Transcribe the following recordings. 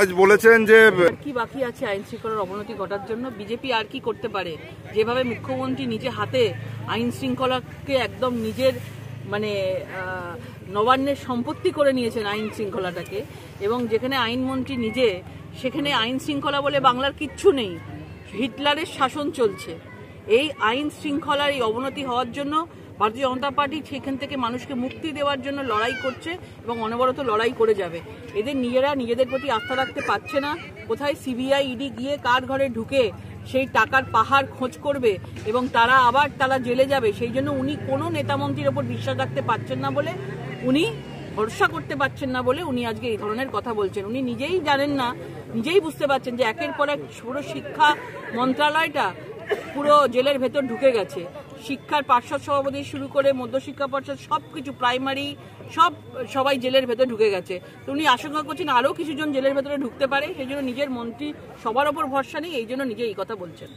আজ বলেছেন যে কি বাকি আছে আইন শৃঙ্খলার অবনতি ঘটার জন্য? বিজেপি আর কি করতে পারে? যেভাবে মুখ্যমন্ত্রী নিজে হাতে আইন শৃঙ্খলাকে একদম নিজের মানে নবান্নের সম্পত্তি করে নিয়েছেন আইন শৃঙ্খলাটাকে, এবং যেখানে আইনমন্ত্রী নিজে, সেখানে আইন শৃঙ্খলা বলে বাংলার কিচ্ছু নেই। হিটলারের শাসন চলছে। এই আইন শৃঙ্খলার এই অবনতি হওয়ার জন্য ভারতীয় জনতা পার্টি সেখান থেকে মানুষকে মুক্তি দেওয়ার জন্য লড়াই করছে এবং অনবরত লড়াই করে যাবে। এদের নিজেরা নিজেদের প্রতি আস্থা রাখতে পারছে না। কোথায় সিবিআই, ইডি গিয়ে কার ঘরে ঢুকে সেই টাকার পাহাড় খোঁজ করবে এবং তারা আবার তারা জেলে যাবে, সেই জন্য উনি কোনো নেতামন্ত্রীর ওপর বিশ্বাস রাখতে পারছেন না বলে, উনি ভরসা করতে পারছেন না বলে উনি আজকে এই ধরনের কথা বলছেন। উনি নিজেই জানেন না, নিজেই বুঝতে পারছেন যে একের পর এক পুরো শিক্ষা মন্ত্রণালয়টা পুরো জেলের ভেতর ঢুকে গেছে। শিক্ষার পার্ষদ সভাপতি শুরু করে মধ্যশিক্ষা পর্ষদ সব কিছু প্রাইমারি সব সবাই জেলের ভেতরে ঢুকে গেছে। তো উনি আশঙ্কা করছেন আরও কিছুজন জেলের ভেতরে ঢুকতে পারে সেই জন্য নিজের মন্ত্রী সবার ওপর ভরসা নেই, এই জন্য নিজে এই কথা বলছেন।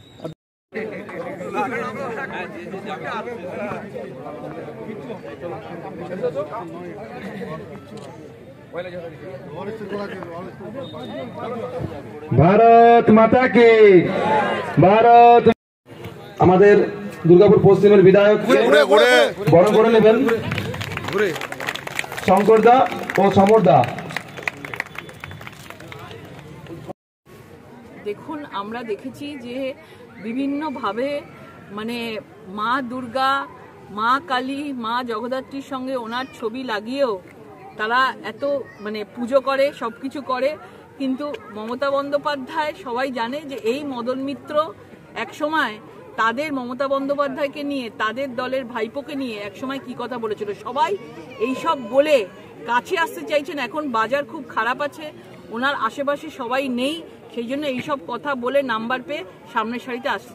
ভারত মাতা কি? ভারত আমাদের দুর্গাপুর পশ্চিমের বিধায়ক ঘুরে ঘুরে বড় করে নেবেন। শঙ্করদা ও সমরদা দেখুন আমরা দেখেছি যে বিভিন্নভাবে মানে মা দুর্গা মা কালী মা জগদ্ধাত্রীর সঙ্গে ওনার ছবি লাগিয়েও তারা এত মানে পুজো করে সব কিছু করে। কিন্তু মমতা বন্দ্যোপাধ্যায় সবাই জানে যে এই মদন মিত্র একসময় তাদের মমতা বন্দ্যোপাধ্যায়কে নিয়ে, তাদের দলের ভাইপোকে নিয়ে একসময় কি কথা বলেছিল? সবাই এইসব বলে কাছে আসতে চাইছেন, এখন বাজার খুব খারাপ আছে, ওনার আশেপাশে সবাই নেই, সেই জন্য এইসব কথা বলে নাম্বার পেয়ে সামনের সারিতে আসছে